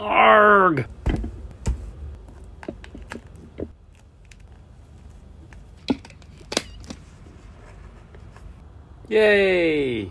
Arg! Yay!